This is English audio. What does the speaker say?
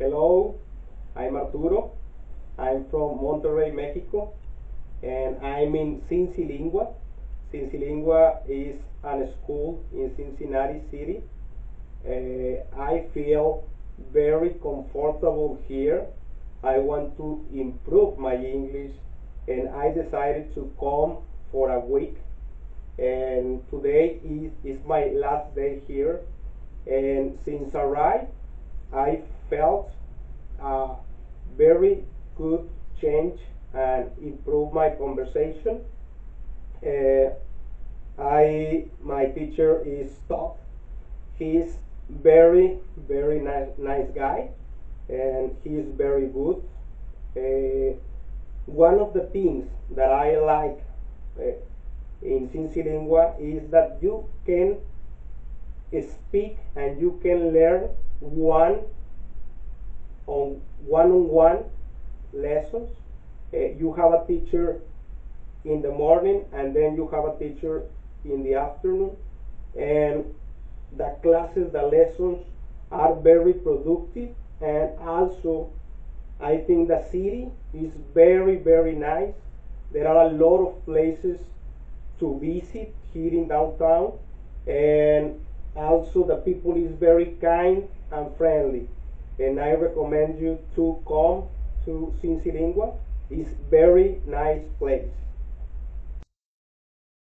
Hello, I'm Arturo. I'm from Monterrey, Mexico, and I'm in Cincilingua. Cincilingua is a school in Cincinnati City. Uh, I feel very comfortable here. I want to improve my English, and I decided to come for a week. And today is, is my last day here. And since I arrived, I felt a very good change and improve my conversation. Uh, I my teacher is Todd. He's very very nice nice guy, and he's very good. Uh, one of the things that I like uh, in Cincilingua is that you can speak and you can learn one on one-on-one lessons. Uh, you have a teacher in the morning and then you have a teacher in the afternoon and the classes, the lessons are very productive and also I think the city is very very nice. There are a lot of places to visit here in downtown and also the people is very kind and friendly and I recommend you to come to Cincilingua. It's very nice place.